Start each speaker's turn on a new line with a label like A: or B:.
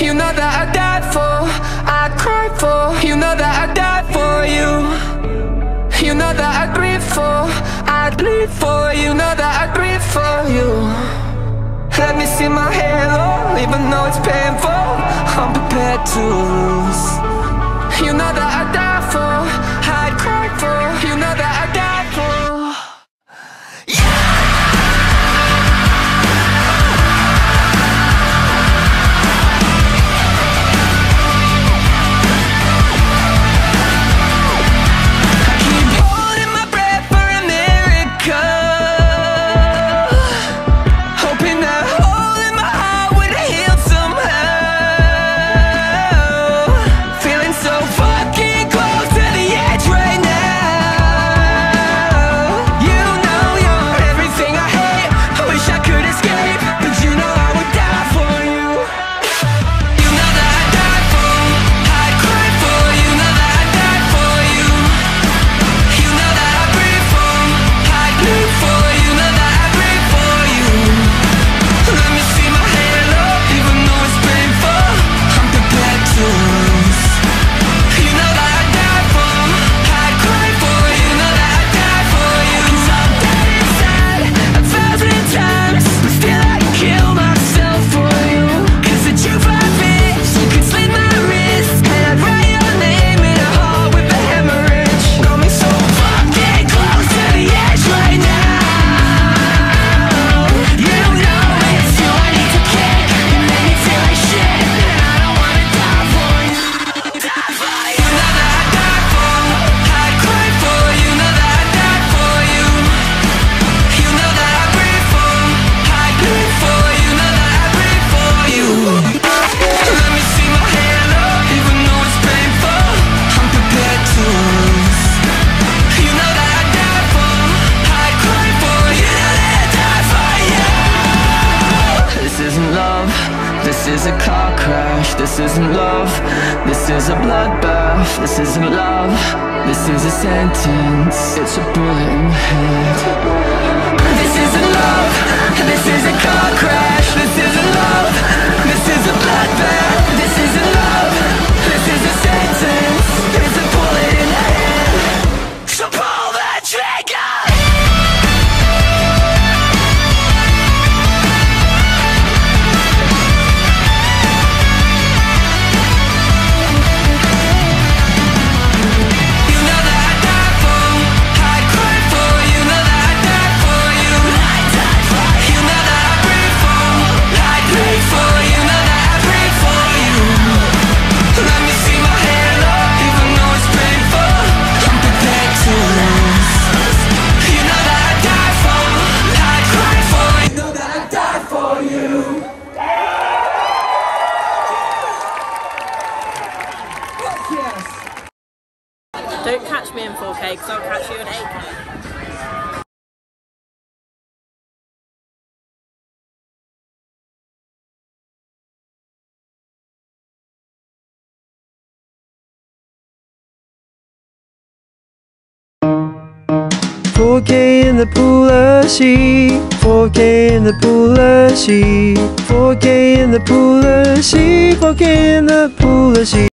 A: You know that I died for I cry for. You know that I died for you. You know that I grieve for I bleed for. You know that I grieve for you. Let me see my halo Even though it's painful I'm prepared to lose. is a car crash. This isn't love. This is a bloodbath. This isn't love. This is a sentence. It's a bullet in the head. This isn't love. Yes.
B: Don't catch me in 4K because I'll catch you in 8K.
C: Four K in the pooler sheet. Four K in the pooler sheet. Four K in the pooler sheet. Four K in the pooler sheet.